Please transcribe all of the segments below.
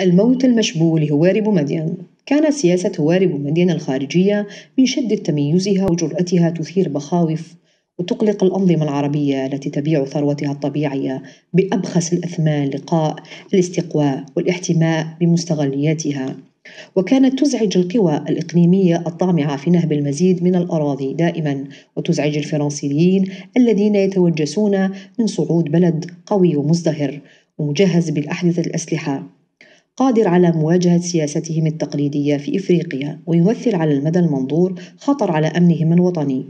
الموت المشبوه لهواري بومدين كانت سياسة هواري بومدين الخارجية من شدة تميزها وجرأتها تثير مخاوف وتقلق الأنظمة العربية التي تبيع ثروتها الطبيعية بأبخس الأثمان لقاء الاستقواء والاحتماء بمستغلياتها. وكانت تزعج القوى الإقليمية الطامعة في نهب المزيد من الأراضي دائما وتزعج الفرنسيين الذين يتوجسون من صعود بلد قوي ومزدهر ومجهز بالأحدث الأسلحة. قادر على مواجهة سياستهم التقليدية في إفريقيا ويمثل على المدى المنظور خطر على أمنهم الوطني.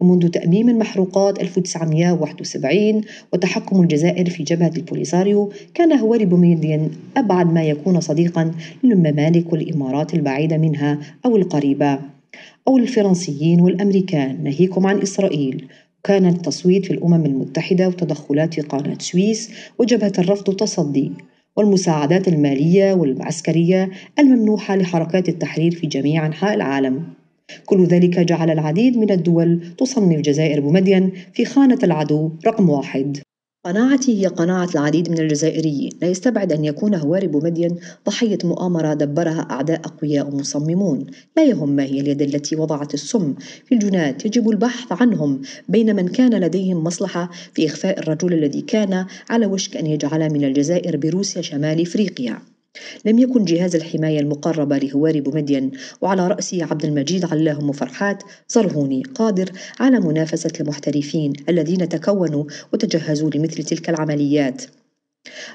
ومنذ تأميم المحروقات 1971 وتحكم الجزائر في جبهة البوليساريو كان هواري بوميدين أبعد ما يكون صديقا للممالك والإمارات البعيدة منها أو القريبة أو الفرنسيين والأمريكان. ناهيكم عن إسرائيل. كان التصويت في الأمم المتحدة وتدخلات قناة سويس وجبهة الرفض والتصدي والمساعدات المالية والعسكرية الممنوحة لحركات التحرير في جميع أنحاء العالم. كل ذلك جعل العديد من الدول تصنف الجزائر بمدين في خانة العدو رقم واحد. قناعتي هي قناعة العديد من الجزائريين. لا يستبعد أن يكون هواري بومدين ضحية مؤامرة دبرها أعداء أقوياء ومصممون لا يهم ما هي اليد التي وضعت السم في الجنات. يجب البحث عنهم بين من كان لديهم مصلحة في إخفاء الرجل الذي كان على وشك أن يجعل من الجزائر بروسيا شمال إفريقيا. لم يكن جهاز الحماية المقربة لهواري بومدين وعلى رأسه عبد المجيد علاهم فرحات صرهوني قادر على منافسة المحترفين الذين تكونوا وتجهزوا لمثل تلك العمليات.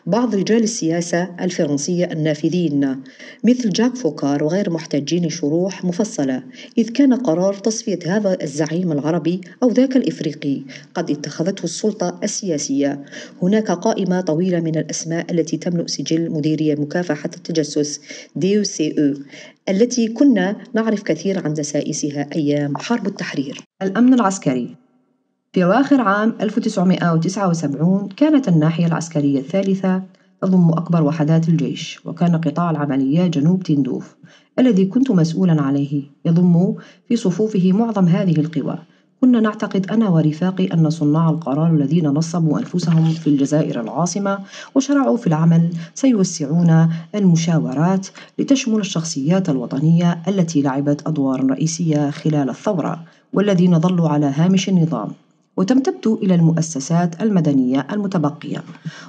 بعض رجال السياسة الفرنسية النافذين مثل جاك فوكار وغير محتاجين شروح مفصلة إذ كان قرار تصفية هذا الزعيم العربي أو ذاك الإفريقي قد اتخذته السلطة السياسية. هناك قائمة طويلة من الأسماء التي تملؤ سجل مديرية مكافحة التجسس دي سي أو التي كنا نعرف كثير عن دسائسها أيام حرب التحرير. الأمن العسكري. في أواخر عام 1979 كانت الناحية العسكرية الثالثة تضم أكبر وحدات الجيش وكان قطاع العمليات جنوب تندوف الذي كنت مسؤولا عليه. يضم في صفوفه معظم هذه القوى. كنا نعتقد أنا ورفاقي أن صناع القرار الذين نصبوا أنفسهم في الجزائر العاصمة وشرعوا في العمل سيوسعون المشاورات لتشمل الشخصيات الوطنية التي لعبت أدوارا رئيسية خلال الثورة والذين ظلوا على هامش النظام. وتمتد إلى المؤسسات المدنية المتبقية.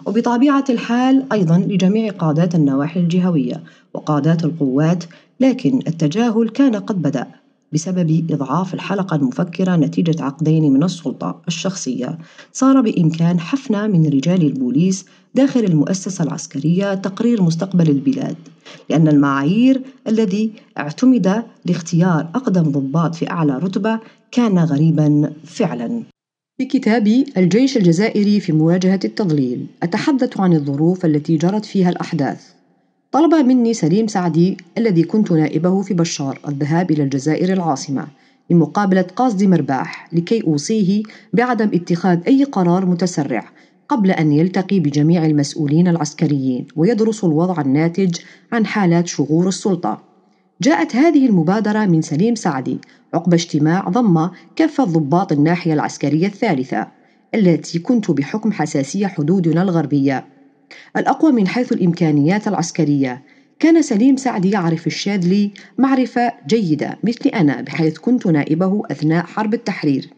وبطبيعة الحال أيضا لجميع قادات النواحي الجهوية وقادات القوات لكن التجاهل كان قد بدأ بسبب إضعاف الحلقة المفكرة نتيجة عقدين من السلطة الشخصية. صار بإمكان حفنة من رجال البوليس داخل المؤسسة العسكرية تقرير مستقبل البلاد لأن المعايير الذي اعتمد لاختيار أقدم ضباط في أعلى رتبة كان غريبا فعلا. في كتابي الجيش الجزائري في مواجهة التضليل أتحدث عن الظروف التي جرت فيها الأحداث. طلب مني سليم سعدي الذي كنت نائبه في بشار الذهاب إلى الجزائر العاصمة لمقابلة قاصد مرباح لكي أوصيه بعدم اتخاذ أي قرار متسرع قبل أن يلتقي بجميع المسؤولين العسكريين ويدرس الوضع الناتج عن حالات شغور السلطة. جاءت هذه المبادرة من سليم سعدي عقب اجتماع ضم كافة ضباط الناحية العسكرية الثالثة التي كنت بحكم حساسية حدودنا الغربية. الأقوى من حيث الإمكانيات العسكرية. كان سليم سعدي يعرف الشاذلي معرفة جيدة مثل أنا بحيث كنت نائبه أثناء حرب التحرير.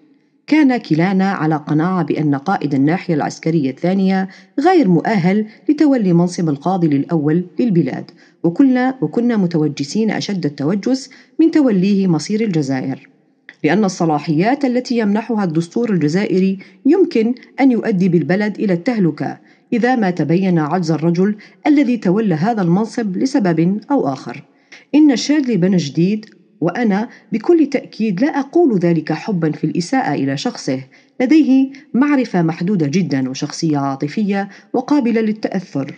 كان كلانا على قناعة بأن قائد الناحية العسكرية الثانية غير مؤهل لتولي منصب القاضي الأول للبلاد وكنا وكنا متوجسين أشد التوجس من توليه مصير الجزائر. لأن الصلاحيات التي يمنحها الدستور الجزائري يمكن أن يؤدي بالبلد إلى التهلكة إذا ما تبين عجز الرجل الذي تولى هذا المنصب لسبب أو آخر. إن الشاذلي بن جديد وأنا بكل تأكيد لا أقول ذلك حبا في الإساءة إلى شخصه. لديه معرفة محدودة جدا وشخصية عاطفية وقابلة للتأثر.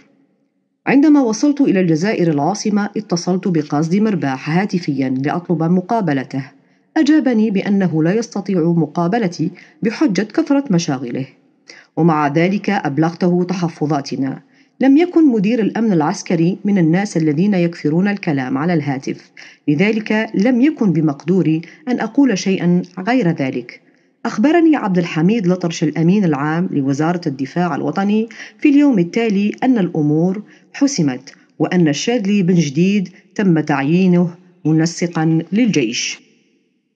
عندما وصلت إلى الجزائر العاصمة اتصلت بقاصد مرباح هاتفيا لأطلب مقابلته. أجابني بأنه لا يستطيع مقابلتي بحجة كثرة مشاغله. ومع ذلك أبلغته تحفظاتنا. لم يكن مدير الأمن العسكري من الناس الذين يكثرون الكلام على الهاتف. لذلك لم يكن بمقدوري أن أقول شيئا غير ذلك. أخبرني عبد الحميد لطرش الأمين العام لوزارة الدفاع الوطني في اليوم التالي أن الأمور حسمت وأن الشاذلي بن جديد تم تعيينه منسقا للجيش.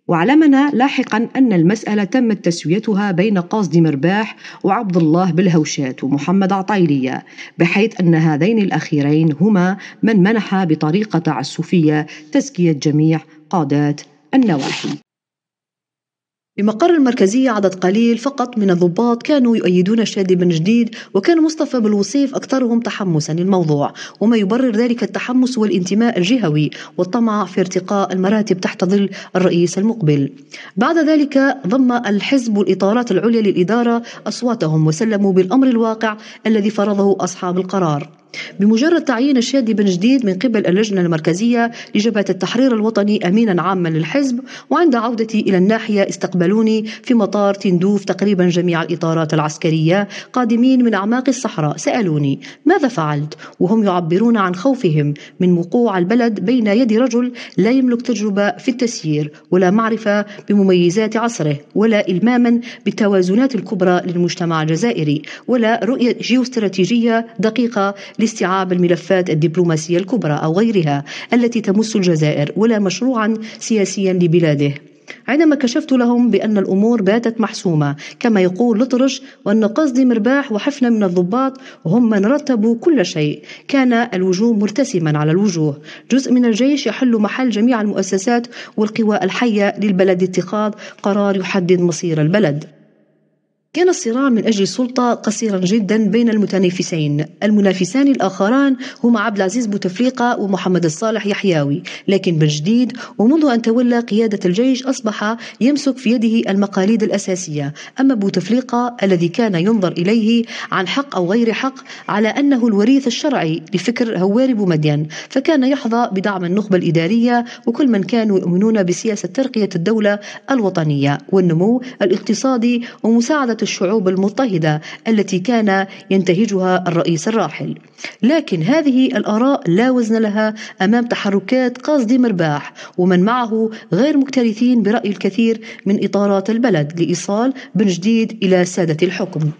وعلمنا لاحقا أن المسألة تمت تسويتها بين قاصد مرباح وعبد الله بالهوشات ومحمد عطيلية بحيث أن هذين الأخيرين هما من منح بطريقة تعسفية تزكية جميع قادات النواحي. بمقر المركزية عدد قليل فقط من الضباط كانوا يؤيدون الشادي بن جديد وكان مصطفى بالوصيف أكثرهم تحمسا للموضوع وما يبرر ذلك التحمس والانتماء الجهوي والطمع في ارتقاء المراتب تحت ظل الرئيس المقبل. بعد ذلك ضم الحزب والإطارات العليا للإدارة أصواتهم وسلموا بالأمر الواقع الذي فرضه أصحاب القرار. بمجرد تعيين الشادي بن جديد من قبل اللجنة المركزية لجبهة التحرير الوطني أمينا عاما للحزب وعند عودتي إلى الناحية استقبلوني في مطار تندوف تقريبا جميع الإطارات العسكرية قادمين من أعماق الصحراء. سألوني ماذا فعلت؟ وهم يعبرون عن خوفهم من وقوع البلد بين يد رجل لا يملك تجربة في التسيير ولا معرفة بمميزات عصره ولا إلماما بالتوازنات الكبرى للمجتمع الجزائري ولا رؤية جيوستراتيجية دقيقة لاستيعاب الملفات الدبلوماسية الكبرى أو غيرها التي تمس الجزائر ولا مشروعا سياسيا لبلاده. عندما كشفت لهم بأن الأمور باتت محسومة كما يقول لطرش وأن قصدي مرباح وحفنة من الضباط هم من رتبوا كل شيء. كان الوجوه مرتسما على الوجوه. جزء من الجيش يحل محل جميع المؤسسات والقوى الحية للبلد اتخاذ قرار يحدد مصير البلد. كان الصراع من أجل السلطة قصيرا جدا بين المتنافسين. المنافسان الآخران هما عبد العزيز بوتفليقة ومحمد الصالح يحياوي. لكن بن جديد ومنذ أن تولى قيادة الجيش أصبح يمسك في يده المقاليد الأساسية. أما بوتفليقة الذي كان ينظر إليه عن حق أو غير حق على أنه الوريث الشرعي لفكر هواري بومدين فكان يحظى بدعم النخبة الإدارية وكل من كانوا يؤمنون بسياسة ترقية الدولة الوطنية. والنمو الاقتصادي ومساعدة الشعوب المضطهدة التي كان ينتهجها الرئيس الراحل. لكن هذه الآراء لا وزن لها أمام تحركات قاصدي مرباح ومن معه غير مكترثين برأي الكثير من إطارات البلد لإيصال بن جديد إلى سادة الحكم.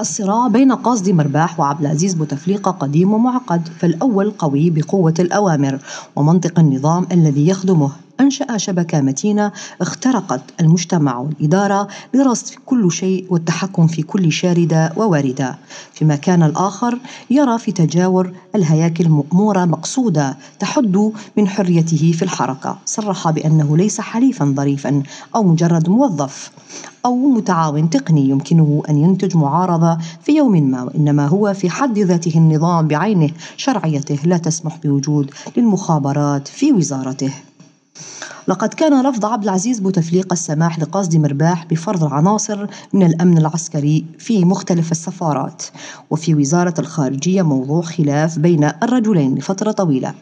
الصراع بين قاصدي مرباح وعبد العزيز بوتفليقة قديم ومعقد فالأول قوي بقوة الأوامر ومنطق النظام الذي يخدمه. أنشأ شبكة متينة اخترقت المجتمع والإدارة لرصد كل شيء والتحكم في كل شاردة وواردة. فيما كان الآخر يرى في تجاور الهياكل المأمورة مقصودة تحد من حريته في الحركة. صرح بأنه ليس حليفا ظريفا أو مجرد موظف أو متعاون تقني يمكنه أن ينتج معارضة في يوم ما وإنما هو في حد ذاته النظام بعينه شرعيته لا تسمح بوجود للمخابرات في وزارته. لقد كان رفض عبد العزيز بوتفليقة السماح لقصد مرباح بفرض عناصر من الأمن العسكري في مختلف السفارات وفي وزارة الخارجية موضوع خلاف بين الرجلين لفترة طويلة.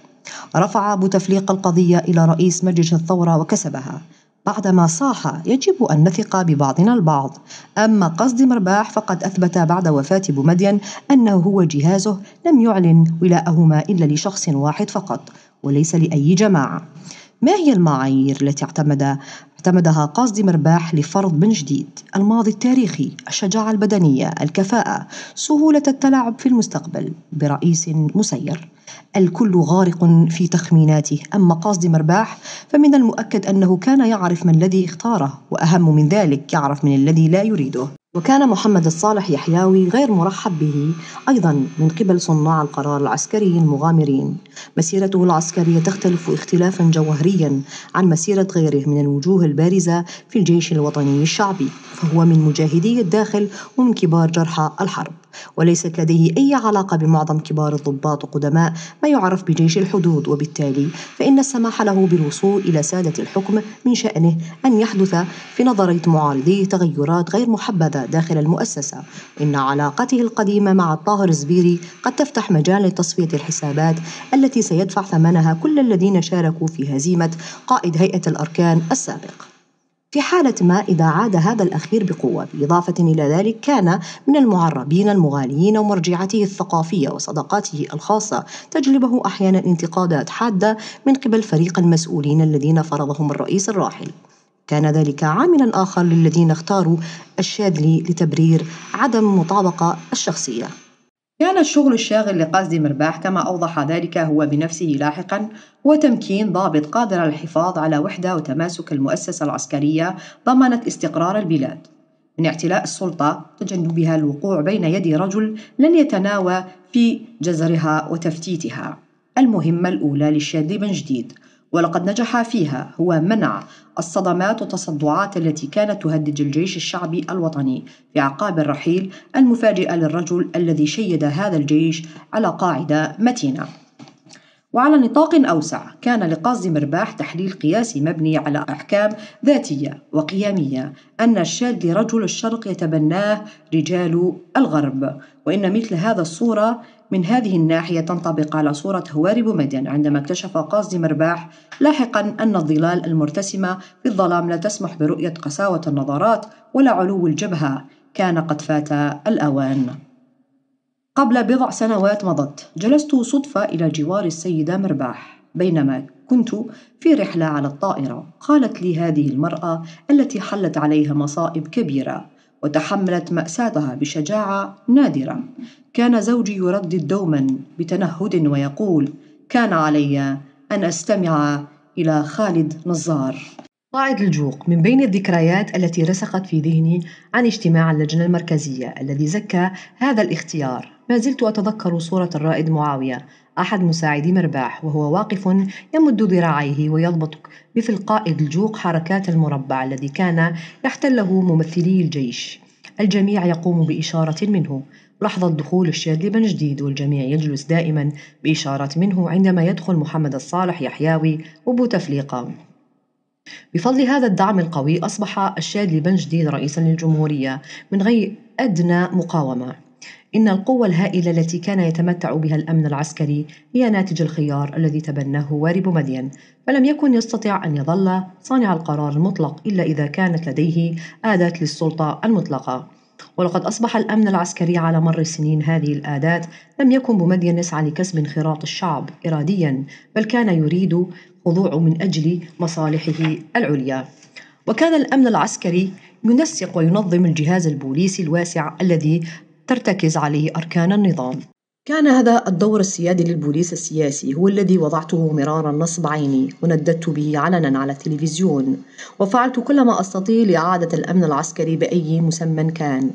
رفع بوتفليقة القضية إلى رئيس مجلس الثورة وكسبها. بعدما صاح يجب أن نثق ببعضنا البعض. أما قصد مرباح فقد أثبت بعد وفاة بومدين أنه هو جهازه لم يعلن ولاءهما إلا لشخص واحد فقط وليس لأي جماعة. ما هي المعايير التي اعتمد اعتمدها قاصدي مرباح لفرض بن جديد؟ الماضي التاريخي الشجاعة البدنية الكفاءة سهولة التلاعب في المستقبل برئيس مسير. الكل غارق في تخميناته. أما قاصدي مرباح فمن المؤكد أنه كان يعرف من الذي اختاره وأهم من ذلك يعرف من الذي لا يريده. وكان محمد الصالح يحياوي غير مرحب به أيضا من قبل صناع القرار العسكري المغامرين. مسيرته العسكرية تختلف اختلافا جوهريا عن مسيرة غيره من الوجوه البارزة في الجيش الوطني الشعبي فهو من مجاهدي الداخل ومن كبار جرحى الحرب. وليست لديه أي علاقة بمعظم كبار الضباط وقدماء ما يعرف بجيش الحدود وبالتالي فإن السماح له بالوصول إلى سادة الحكم من شأنه أن يحدث في نظرية معارضيه تغيرات غير محبذة داخل المؤسسة. إن علاقته القديمة مع الطاهر الزبيري قد تفتح مجال لتصفية الحسابات التي سيدفع ثمنها كل الذين شاركوا في هزيمة قائد هيئة الأركان السابق. في حالة ما إذا عاد هذا الأخير بقوة بالإضافة إلى ذلك كان من المعربين المغاليين ومرجعته الثقافية وصداقاته الخاصة تجلبه أحيانا انتقادات حادة من قبل فريق المسؤولين الذين فرضهم الرئيس الراحل. كان ذلك عاملا آخر للذين اختاروا الشاذلي لتبرير عدم مطابقة الشخصية. كان الشغل الشاغل لقاسدي مرباح كما أوضح ذلك هو بنفسه لاحقا هو تمكين ضابط قادر على الحفاظ على وحدة وتماسك المؤسسة العسكرية ضمنت استقرار البلاد. من اعتلاء السلطة تجنبها الوقوع بين يدي رجل لن يتناوى في جزرها وتفتيتها. المهمة الأولى للشاذلي بن جديد ولقد نجح فيها هو منع الصدمات والتصدعات التي كانت تهدد الجيش الشعبي الوطني في أعقاب الرحيل المفاجئة للرجل الذي شيد هذا الجيش على قاعدة متينة. وعلى نطاق أوسع كان لقصد مرباح تحليل قياسي مبني على أحكام ذاتية وقيامية أن الشاذ لرجل الشرق يتبناه رجال الغرب وإن مثل هذا الصورة من هذه الناحية تنطبق على صورة هواري بومدين عندما اكتشف قاصد مرباح لاحقا أن الظلال المرتسمة في الظلام لا تسمح برؤية قساوة النظرات ولا علو الجبهة كان قد فات الأوان. قبل بضع سنوات مضت. جلست صدفة إلى جوار السيدة مرباح. بينما كنت في رحلة على الطائرة. قالت لي هذه المرأة التي حلت عليها مصائب كبيرة وتحملت مأساتها بشجاعة نادرة. كان زوجي يردد دوما بتنهد ويقول كان علي أن أستمع إلى خالد نزار. قاعد الجوق من بين الذكريات التي رسخت في ذهني عن اجتماع اللجنة المركزية الذي زكى هذا الاختيار. ما زلت أتذكر صورة الرائد معاوية. أحد مساعدي مرباح وهو واقف يمد ذراعيه ويضبط مثل قائد الجوق حركات المربع الذي كان يحتله ممثلي الجيش. الجميع يقوم بإشارة منه. لحظة دخول الشاذلي بن جديد والجميع يجلس دائما بإشارة منه عندما يدخل محمد الصالح يحياوي وبوتفليقة بفضل هذا الدعم القوي أصبح الشاذلي بن جديد رئيسا للجمهورية من غير أدنى مقاومة. إن القوة الهائلة التي كان يتمتع بها الأمن العسكري هي ناتج الخيار الذي تبناه وارب مدين فلم يكن يستطيع أن يظل صانع القرار المطلق إلا إذا كانت لديه آداة للسلطة المطلقة. ولقد أصبح الأمن العسكري على مر السنين هذه الآدات لم يكن بمدين يسعى لكسب انخراط الشعب إراديا بل كان يريد خضوع من أجل مصالحه العليا. وكان الأمن العسكري ينسق وينظم الجهاز البوليسي الواسع الذي ترتكز عليه أركان النظام. كان هذا الدور السيادي للبوليس السياسي هو الذي وضعته مرارا نصب عيني ونددت به علنا على التلفزيون وفعلت كل ما أستطيع لإعادة الأمن العسكري بأي مسمى كان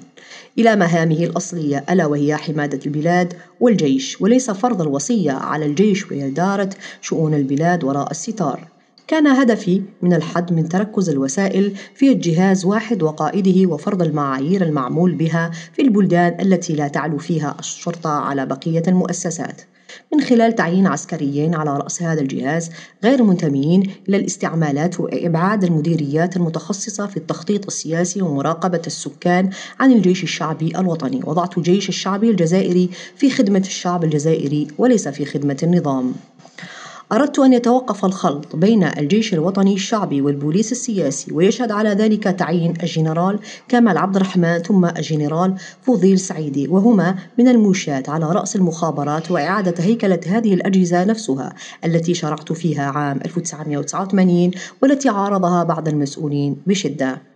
إلى مهامه الأصلية ألا وهي حمايه البلاد والجيش وليس فرض الوصية على الجيش واداره شؤون البلاد وراء الستار. كان هدفي من الحد من تركز الوسائل في الجهاز واحد وقائده وفرض المعايير المعمول بها في البلدان التي لا تعلو فيها الشرطة على بقية المؤسسات. من خلال تعيين عسكريين على رأس هذا الجهاز غير منتميين إلى الاستعمالات وإبعاد المديريات المتخصصة في التخطيط السياسي ومراقبة السكان عن الجيش الشعبي الوطني. وضعت الجيش الشعبي الجزائري في خدمة الشعب الجزائري وليس في خدمة النظام. أردت أن يتوقف الخلط بين الجيش الوطني الشعبي والبوليس السياسي ويشهد على ذلك تعيين الجنرال كمال عبد الرحمن ثم الجنرال فوضيل سعيدي وهما من الموشات على رأس المخابرات وإعادة هيكلة هذه الأجهزة نفسها التي شرعت فيها عام 1989 والتي عارضها بعض المسؤولين بشدة.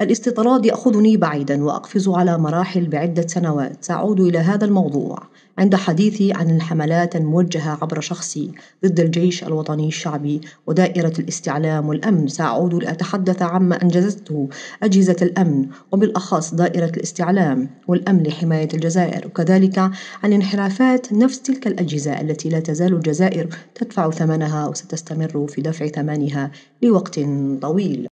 الاستطراد يأخذني بعيدا وأقفز على مراحل بعدة سنوات. سأعود إلى هذا الموضوع عند حديثي عن الحملات الموجهة عبر شخصي ضد الجيش الوطني الشعبي ودائرة الاستعلام والأمن. سأعود لأتحدث عما أنجزته أجهزة الأمن وبالأخص دائرة الاستعلام والأمن لحماية الجزائر. وكذلك عن انحرافات نفس تلك الأجهزة التي لا تزال الجزائر تدفع ثمنها وستستمر في دفع ثمنها لوقت طويل.